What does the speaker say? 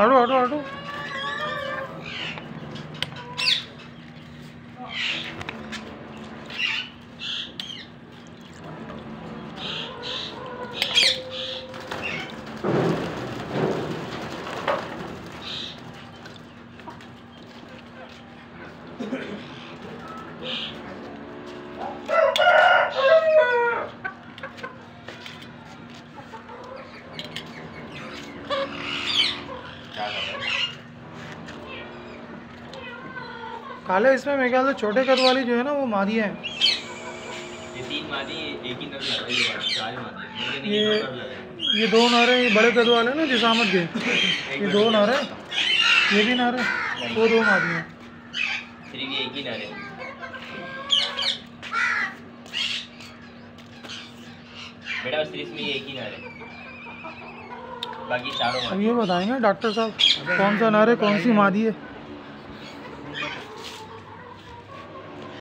हटो हटो हटो काले इसमें मेरे ख्याल से छोटे कद वाली जो है ना वो मादिया है। ये तीन मादी एक ही नर है चार मादी ये- ये दो नर है ये बड़े कद वाले ना जिसामत के ये दो नर। है। ये भी नर है वो दो मादी हैं। सिर्फ़ ये एक ही नर। है बेटा सिर्फ़ ये एक ही नर। है बाकी चारों अब ये बताएँगे, डॉक्टर साहब, कौन सा नर है कौन सी मादी है?